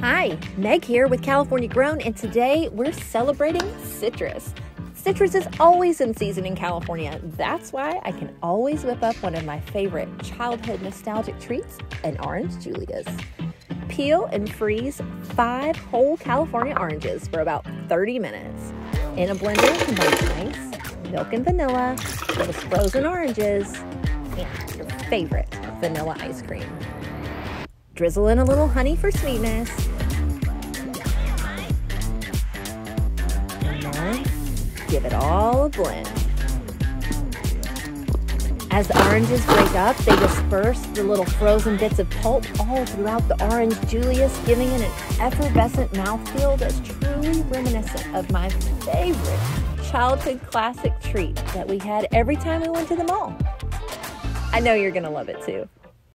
Hi, Meg here with California Grown, and today we're celebrating citrus. Citrus is always in season in California. That's why I can always whip up one of my favorite childhood nostalgic treats, an orange Julius. Peel and freeze five whole California oranges for about 30 minutes. In a blender, combine ice, milk and vanilla, those frozen oranges, and your favorite vanilla ice cream. Drizzle in a little honey for sweetness. And then give it all a blend. As the oranges break up, they disperse the little frozen bits of pulp all throughout the orange Julius, giving it an effervescent mouthfeel that's truly reminiscent of my favorite childhood classic treat that we had every time we went to the mall. I know you're to love it too.